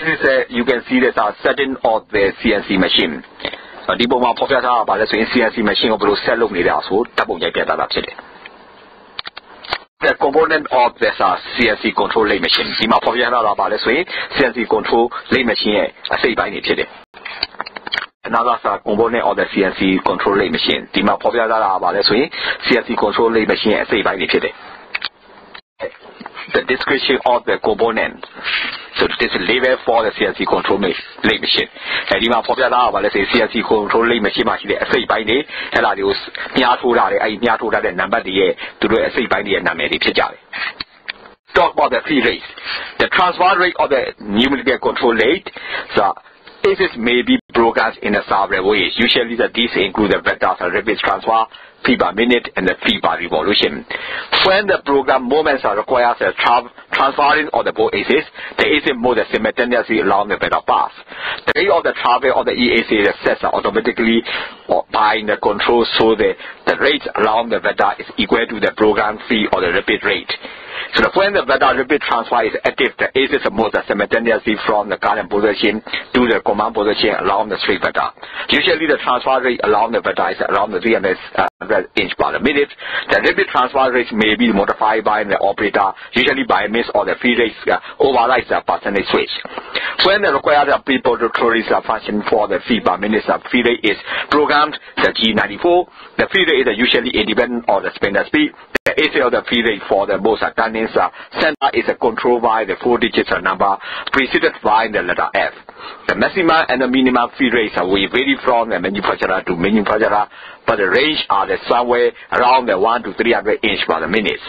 This is a, you can see this a setting of the CNC machine. CNC machine ကိုဘယ်လို set the component of this uh, CNC control lathe machine. CNC control lathe machine another uh, component of the CNC control lathe machine. CNC control lathe machine the description of the component. so this is label for the CNC control lay machine အဲဒီမှာဖော်ပြထားတာပါလဲဆိုရင် CNC control lay machine မှာရှိတဲ့အစိတ်ပိုင်းတွေအဲ့ဒါတွေကိုမြားထိုးထားတယ်အဲဒီမြားထိုးထားတဲ့နံပါတ်တွေရဲ့သူတို့ရဲ့အစိတ်ပိုင်းတွေရဲ့နာမည်တွေဖြစ်ကြတယ် talk about the feed rate the transfer rate of the numerical control rate so Cases may be broken in a several ways. Usually that these include the vectors and rapid transfer, feed per minute, and the feed per revolution. When the program moments are required a tra transferring of the both axes, the AC moves simultaneously along the vector path. The rate of the travel of the EAC is set automatically by the control so the, the rate along the vector is equal to the program feed or the rapid rate. So the, when the vector rapid transfer is active, the axes moves simultaneously from the current position to the command position along the straight vector. Usually the transfer rate along the vector is around the 300 uh, inch per minute. The rapid transfer rate may be modified by the operator, usually by means of the feed rate uh, overrides the percentage switch. When the required preparatory function for the feed per minute feed rate is programmed, the G94, the feed rate is usually independent of the spindle speed. The AC of the feed rate for the most means uh, center is controlled by the four digits number preceded by the letter F. The maximum and the minimum feed rates will vary from the manufacturer to manufacturer, but the range are the somewhere around the 1 to 300 inch per minute.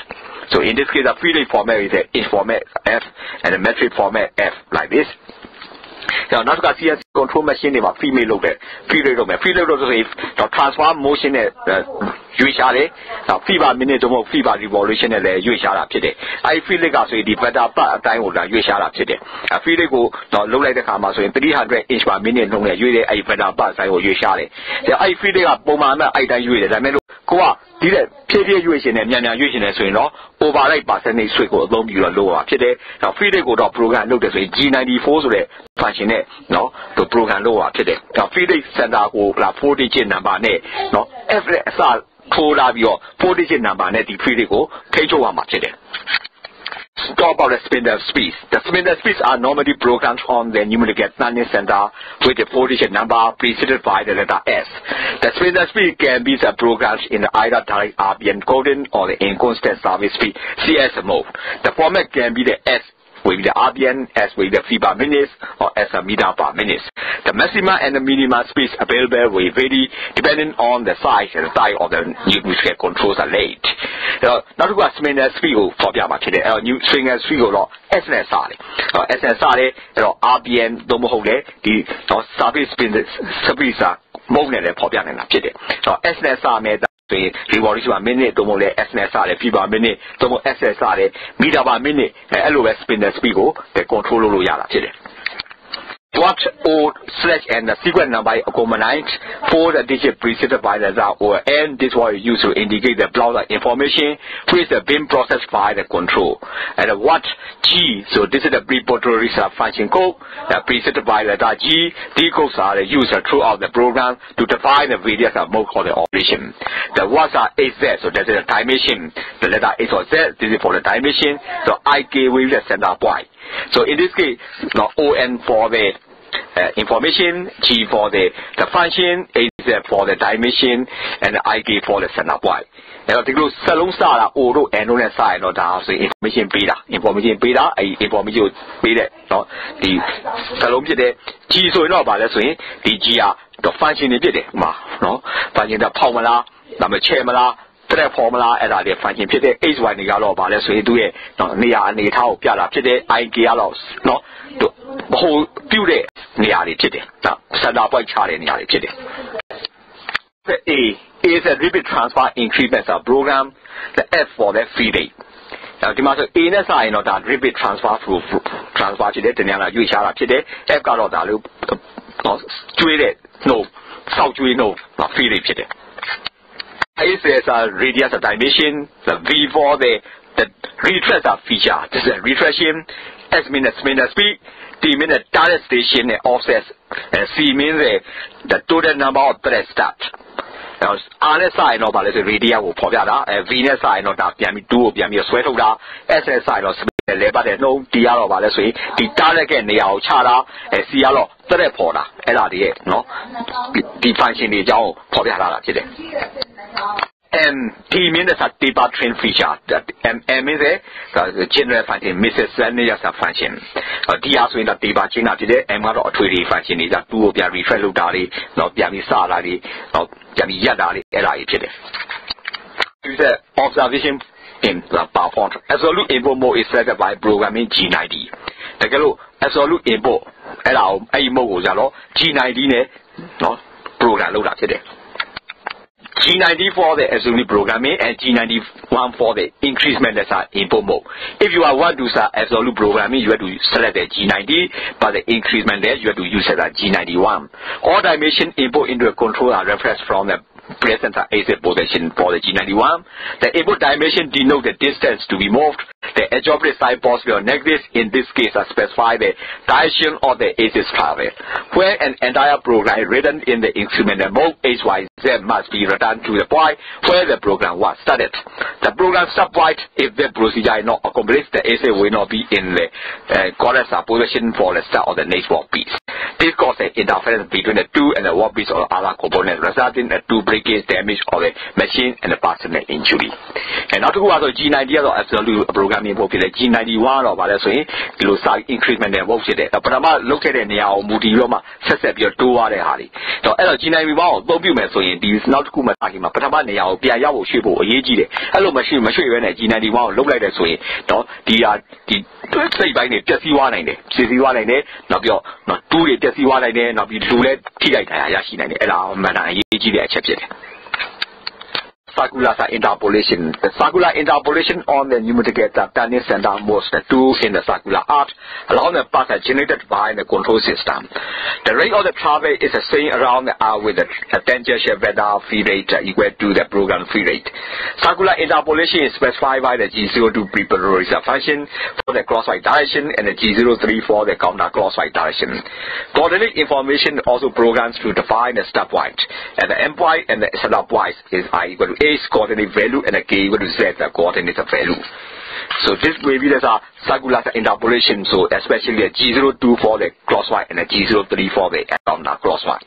So in this case, the feed rate format is the inch format F and the metric format F, like this. Now, နောက်တစ်ခါ CNC control machine တွေမှာ feed လုပ်တယ် feed လုပ်မယ် feed လုပ်တော့ဆိုရင် transfer motion နဲ့ ရွေးရှားတယ်နောက် feed per minute တို့မဟုတ် feed per revolution နဲ့လည်းရွေးရှားတာဖြစ်တယ်အဲဒီ feed rate ကဆိုရင်ဒီ vector part အတိုင်းကိုလာရွေးရှားတာဖြစ်တယ်အဲ feed rate ကိုတော့လုပ်လိုက်တဲ့ခါမှာဆိုရင်300 inch per minute နှုန်းနဲ့ရွေးတဲ့အဲဒီ vector part အတိုင်းကိုရွေးရှားတယ်အဲဒီ feed rate ကပုံမှန်မဲ့အဲဒီတိုင်းရွေးတယ်ဒါပေမဲ့လို့ကိုကဒီတဲ့ဖြည်းဖြည်းရွေ့ရှင်နဲ့မြန်မြန်ရွေ့ရှင်နဲ့ဆိုရင်တော့ override percentage switch ကိုအသုံးပြုတော့လုပ်ရမှာဖြစ်တယ်။နောက် feed rate ကိုတော့ program လုပ်တယ်ဆိုရင် G94 ဆိုတဲ့ function နဲ့နော်သူ program လုပ်ရဖြစ်တယ်။နောက် feed rate center ကိုလာ4 digit number နဲ့နော် F နဲ့အစ ထိုးလာပြီးတော့ four-digit number နဲ့ဒီ free rate ကိုထိန်းချုပ်ရမှာဖြစ်တယ် talk about the spindle speeds. The spindle speeds are normally programmed on the numerical learning center with the four-digit number preceded by the letter S. The spindle speed can be programmed in either direct RPM coding or the inconstant surface speed, CS mode. The format can be the S with the RPM as with the FIBA minutes or as a meter per minute. The maximum and the minimum speeds available will vary depending on the size and the type of the new musical controls are laid. နောက်တစ်ခုက swing နဲ့ speed ကိုဖော်ပြမှာဖြစ်တယ်။အဲ့တော့ new swing နဲ့ speed ကိုတော့ SNSR, နဲ့စတယ်။အဲ့တော့ S နဲ့စတယ်။အဲ့တော့ RPM uh, the uh, service spin service မုန်းနဲ့လည်းဖော်ပြနေတာဖြစ်တယ်။အဲ့တော့ SNSR နဲ့စမယ် ဆိုရင် revolution per minute သို့မဟုတ်လေ S နဲ့စတယ် feet per minute သို့မဟုတ် S နဲ့စတယ် meter per minute အဲအဲ့လိုပဲ spindle speed ကို control လုပ်လို့ရတာဖြစ်တယ် what or slash and the sequence number combined for the digit preceded by the ZAR or N. This was used to indicate the browser information which is being processed by the control. And what G, so this is the preparatory function code uh, preceded by the letter G. These codes are used throughout the program to define the various modes of the operation. The words are so that is the time machine. The letter A or Z, this is for the time machine. So IK will be the center point. So in this case, now ON for the uh, information, G for the, the function, AZ for the dimension, and IK for the center point. အဲ့တော့ဒီလိုစလုံးစတာ O တို့ N တို့နဲ့စရင်တော့ဒါဆို information ပေးတာ information ပေးတာအဲ့ information ကိုပေးတဲ့เนาะဒီစလုံးဖြစ်တဲ့ G ဆိုရင်တော့ဗာလဲဆိုရင်ဒီ G ကတော့ function တွေဖြစ်တယ်ဟိုမှာเนาะ function ကဖောက်မလားဒါမှချဲမလား track formula အဲ့ဒါတွေ function ဖြစ်တဲ့ h y တွေကတော့ဗာလဲဆိုရင်သူ့ရဲ့နေရာအနေထားကိုပြတာဖြစ်တဲ့ i k ကတော့เนาะဘဟိုပြုတ်တဲ့ နေရာတွေဖြစ်တယ်နော် center point ချတဲ့နေရာတွေဖြစ်တယ် A is a rapid transfer increment program the F for the feed rate ဒီမှာဆို A နဲ့စရင်တော့ဒါ rapid transfer flow transfer ဖြစ်တယ်တနည်းအားရွေ့ရှားတာဖြစ်တယ် F ကတော့ဒါလို့ကျွေးတဲ့ no စောက်ကျွေး no feed rate ဖြစ်တယ် is a radius dimension the V for the the retrace feature this is a retraction S means minus speed T means the target station and offset and C means the the total number of thread start တော့ R နဲ့စရင်တော့ဗာလဲဆို radius ကိုဖော်ပြတာအဲ V နဲ့စရင်တော့ဒါပြန်ပြီး2ကိုပြန်ပြီးဆွဲထုတ်တာ S နဲ့စရင်တော့လဲပတ်တဲ့နှုံး T ကတော့ဗာလဲဆိုရင်ဒီ target ရဲ့နေရာကိုခြားတာအဲ C ကတော့ thread ဖော်တာအဲ့ဒါတွေရဲ့နော်ဒီ function တွေအကြောင်းကိုဖော်ပြထားတာဖြစ်တယ် M T means a data train feature. That M M is a general function, Mrs. Sanya function. D အားဆိုရင် data chain တာဖြစ်တယ် M ကတော့အထွေထွေ function တွေဒါ2ကိုပြန် refresh လုပ်တာတွေတော့ပြန်ပြီးစတာတွေတော့ပြန်ပြီးရက်တာတွေအဲ့ဒါတွေဖြစ်တယ် User observation in the PowerPoint. Absolute input mode is selected by programming G90. တကယ်လို့ absolute input အဲ့ဒါကိုအဲ့ဒီ mode ကိုကြတော့ G90 နဲ့နော် program လုပ်တာဖြစ်တယ် G90 for the assembly programming eh? and G91 for the increment as ah, input mode. If you are want to start absolute programming, eh, you have to select the G90, but the increment there, you have to use the G91. All dimension input into a controller are referenced from the present ah, exit position for the G91. The input dimension denotes the distance to be moved. The edge of the side positive or negative in this case are specify the direction of the axis travel. Eh? Where an entire program is written in the incremental mode, H, Y, Z must be returned to the point where the program was started. The program stop right if the procedure is not accomplished, the axis will not be in the uh, correct position for the start of the next work piece. This causes interference between the two and the work piece or other components, resulting in two breakage damage of the machine and the personal injury. And နောက်တစ်ခုကတော့ G90 ကတော့ absolute programming ဘုတ်ဖြစ်တယ် G91 တော့ဗာလဲဆိုရင်ဒီလို size increment နဲ့ဘုတ်ဖြစ်တယ်ပထမလုပ်ခဲ့တဲ့နေရာကိုမူတည်ပြီးတော့မှဆက်ဆက်ပြီးတော့တိုးသွားတဲ့ဟာတွေတော့အဲ့တော့ G91 ကိုအသုံးပြုမယ်ဆိုရင် င်ဒီနောက်တစ်ခုမှတာခင်မှာပထမနေရာကိုပြန်ရောက်ဖို့ရွှေ့ဖို့အရေးကြီးတယ်အဲ့လိုမရှိမရွှေ့ရဲနဲ့ G91 ကိုလုတ်လိုက်တယ်ဆိုရင်တော့ဒီဟာဒီစိတ်ပိုင်းတွေပျက်စီးသွားနိုင်တယ်ပျက်စီးသွားနိုင်တယ်နောက်ပြီးတော့နော်တူးတွေပျက်စီးသွားနိုင်တယ်နောက်ပြီးလူလည်းထိခိုက်ဒဏ်ရာရရှိနိုင်တယ်အဲ့ဒါမှန်တာအရေးကြီးတဲ့အချက်ဖြစ်တယ် circular interpolation. The circular interpolation on the numerical turning center most two in the circular arc along the path generated by the control system. The rate of the travel is the same around the arc with the tangential vector free rate uh, equal to the program free rate. Circular interpolation is specified by the G02 preparatory function for the clockwise direction and the G03 for the counterclockwise direction. Coordinate information also programs to define the step point. And the end point and the setup point is I equal to A is coordinate value and again equal to Z the coordinate value. So this may be there's a circular interpolation, so especially a G02 for the crosswise and a G03 for the around the crosswise.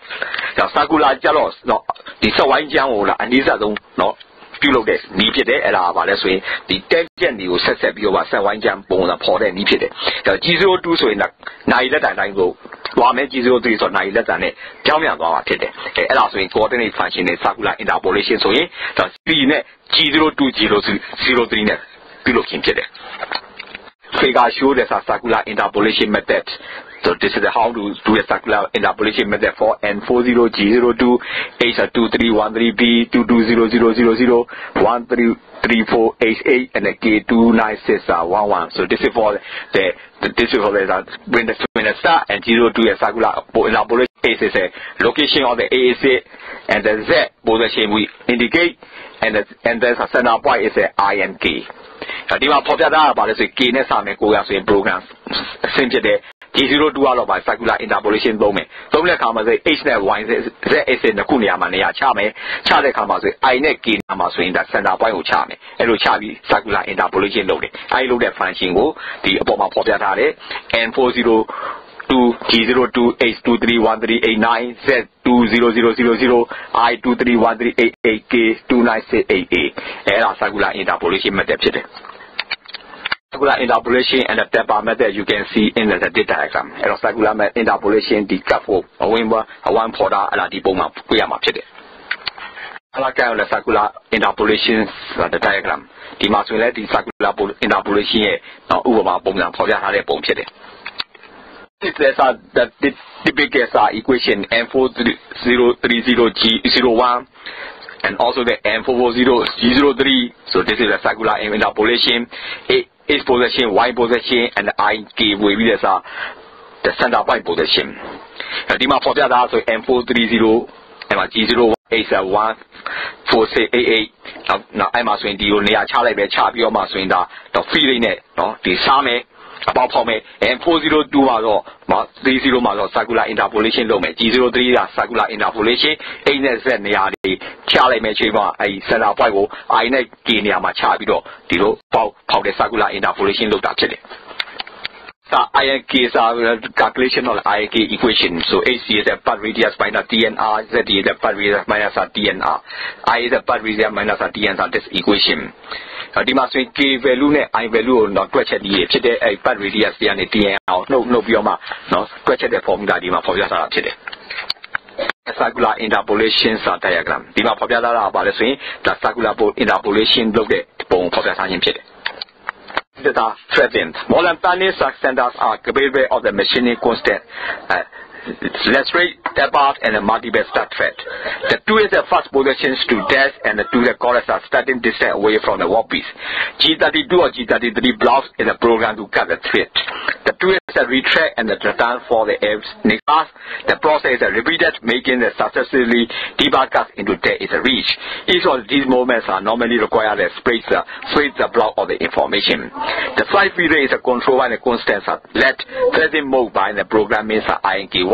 Now circular jealous, no, the so one jam or the anisa don't, no, ပြုလုပ်တဲ့နီးဖြစ်တယ်အဲ့ဒါပါလဲဆိုရင်ဒီ tangent တွေကိုဆက်ဆက်ပြီးတော့ဆက်ဝိုင်းကြံပုံစံပေါ်တဲ့နီးဖြစ်တယ်အဲ့တော့ G02 ဆိုရင်နိုင်လက်တိုင်တိုင်းကို သွားမယ် G03 ဆိုနိုင်လက်တန်နဲ့ကြောင်းမြန်သွားမှာဖြစ်တယ်အဲအဲ့ဒါဆိုရင် coordinate function နဲ့ circular interpolation ဆိုရင်ဒါ C နဲ့ G02 G03 နဲ့ပြုလုပ်ခြင်းဖြစ်တယ် figure show the circular interpolation method So this is how to do a circular interpolation method for N40G02, H2313B, 220000, 133488, and the K29611. So this is for the, the this is for the when the when the start and 02 is circular interpolation case is a location of the AAC and the Z position we indicate and the and the center point is a INK. ဒီမှာဖော်ပြထားတာပါလဲဆို K နဲ့စမယ်ကိုရဆိုရင် program အဆင့်ဖြစ်တဲ့ G02 ကတော့ဗာ circular interpolation သုံးမယ်သုံးတဲ့အခါမှာဆို H နဲ့ Y နဲ့ Z axis နှစ်ခုနေရာမှာနေရာချမယ်ချတဲ့အခါမှာဆို I နဲ့ K နာမှာဆိုရင်ဒါ center point ကိုချမယ်အဲ့လိုချပြီး circular interpolation လုပ်တယ်အဲ့ဒီလုပ်တဲ့ function ကိုဒီအပေါ်မှာဖော်ပြထားတယ် N40 2 G02 H231389 Z20000 I231388 K29688 အဲ့ဒါ circular interpolation method ဖြစ်တယ် circular interpolation and the Tepper method you can see in the data diagram အဲ့တော့ circular interpolation ဒီ cut ကိုအဝင်ပါအဝမ်းဖော်တာအဲ့ဒါဒီပုံမှာတွေ့ရမှာဖြစ်တယ်အလားကဲလည်း circular interpolation the diagram ဒီမှာဆိုရင်လည်းဒီ circular interpolation ရဲ့ဥပမာပုံစံဖော်ပြထားတဲ့ပုံဖြစ်တယ် This is uh, the, the typical uh, equation N4030G01 and also the N440G03. So this is a circular interpolation. A is position, Y position, and I K will be the, uh, the center point position. ဒီမှာဖော်ပြတာဆို M430 အဲ့မှာ G01 A1 4688နောက်နောက်အဲ့မှာဆိုရင်ဒီကိုနေရာချလိုက်ပဲချပြီးတော့မှဆိုရင်ဒါတော့ free rate နဲ့เนาะဒီစားမယ် အပေါက်ဖောက်မယ်အဲ402မှာတော့30မှာတော့ circular interpolation လုပ်မယ် G03 က circular interpolation A နဲ့ Z နေရာတွေချလိုက်မယ်ချိန်မှာအဲဒီ center point ကို I နဲ့ K နေရာမှာချပြီးတော့ဒီလိုပေါက်ဖောက်တဲ့ circular interpolation လုပ်တာဖြစ်တယ်စာ INK စာ calculation of INK equation so AC is a path radius minus TNR Z is a path radius minus TNR I is a path radius minus TNR this equation ဒီမှာဆိုရင် k value နဲ့ i value ကိုတော့တွက်ချက်ပြီးဖြစ်တဲ့အဲ path radius တွေကနေ tn အောင်နှုတ်နှုတ်ပြီးတော့မှနော်တွက်ချက်တဲ့ formula ဒီမှာဖော်ပြထားတာဖြစ်တယ် circular interpolation စာ diagram ဒီမှာဖော်ပြထားတာပါလဲဆိုရင်ဒါ circular interpolation လုပ်တဲ့ပုံဖော်ပြထားခြင်းဖြစ်တယ် that are threatened. Modern Chinese standards are capable of the machining constant. Uh, Let's read about and Martibus Stratford. The two is the first positions to death and the two the corners are starting distance away from the warpiece. G32 or G33 blocks in the program to cut the thread. The two is a retract and the return for the F's next pass. The process is repeated, making the successively debarkers into death is a reach. Each of these movements are normally required as spread the, spread the block of the information. The five relay is a control and the constant that let present move by the program means the INK1.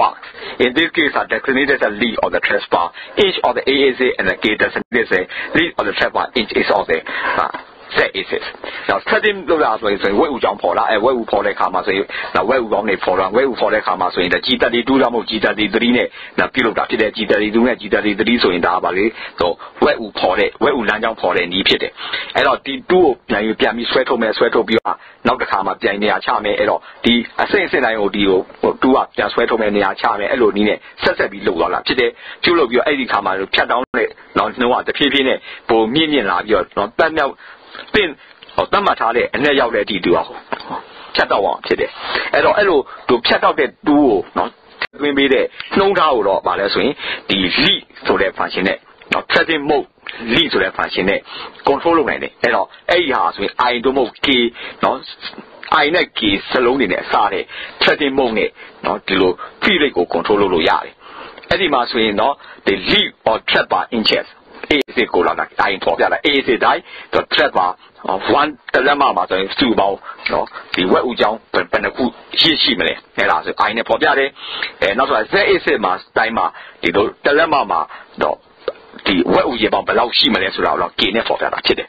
In this case are designated as lead or the trespass. Each of the AAC and the K designated as lead or the trespass. Each is of the uh, set aces. Now, threading လို့လာဆိုရင်ဆိုရင်ဝက်ဥကြောင့်ပေါ်လာအဲဝက်ဥပေါ်တဲ့ခါမှာဆိုရင်နောက်ဝက်ဥကောင်းနေပေါ်လာဝက်ဥပေါ်တဲ့ခါမှာဆိုရင် G32 ကြောင့်မဟုတ် G33 နဲ့နောက်ပြုတ်တာဖြစ်တဲ့ G32 နဲ့ G33 ဆိုရင်ဒါပါလေဆိုဝက်ဥပေါ်တဲ့ဝက်ဥလမ်းကြောင်းပေါ်တဲ့နီးဖြစ်တယ်အဲ့တော့ဒီ2ကိုပြန်ပြီးပြန်ပြီးဆွဲထုတ်မယ်ဆွဲထုတ်ပြီးတော့နောက်တစ်ခါမှပြန်နေရာချမယ်အဲ့တော့ဒီအစိမ့်အစိမ့်တိုင်းကိုဒီကို2ကပြန်ဆွဲထုတ်မယ်နေရာချမယ်အဲ့လိုနီးနဲ့ဆက်ဆက်ပြီးလုပ်သွားတာဖြစ်တယ်ပြုတ်လုပ်ပြီးတော့အဲ့ဒီခါမှာဖြတ်တောင်းတဲ့နောက်နှုံးကတဖြည်းဖြည်းနဲ့ပုံမြင့်မြင့်လာပြီးတော့တက်မြောက် တင့်ဟောတတ်မှတ်ထားတဲ့အနဲ့ရောက်တဲ့အထိတူအောင်ဖြတ်တော့အောင်ဖြစ်တယ်အဲ့တော့အဲ့လိုသူဖြတ်တော့တဲ့တူးကိုနော်တွင်းပေးတဲ့နှုံးထားကိုတော့ဗာလဲဆိုရင်ဒီ lead ဆိုတဲ့ function နဲ့နော် tracking mode lead ဆိုတဲ့ function နဲ့ control လုပ်နိုင်တယ်အဲ့တော့အဲ့ဒီဟာဆိုရင် i တို့မဟုတ် k နော် i နဲ့ k စလုံးတွေနဲ့အစားတဲ့ tracking mode နဲ့နော်ဒီလို feed rate ကို control လုပ်လို့ရတယ်အဲ့ဒီမှာဆိုရင်နော် the lead or track by inches AC ကိုလာတာအရင်ပေါ်ပြတာ AC တိုင်း the thread မှာ1တလက်မမှာဆိုရင်စုပေါင်းနော်ဒီဝက်ဥကြောင်းဘယ်နှခုရှိရှိမလဲအဲ့ဒါဆို I နဲ့ပေါ်ပြတယ်အဲနောက်ဆို Z8 မှာတိုင်းမှာဒီလိုတလက်မမှာတော့ဒီဝက်ဥရေပေါင်းဘယ်လောက်ရှိမလဲဆိုတာတော့ K နဲ့ပေါ်ပြတာဖြစ်တယ်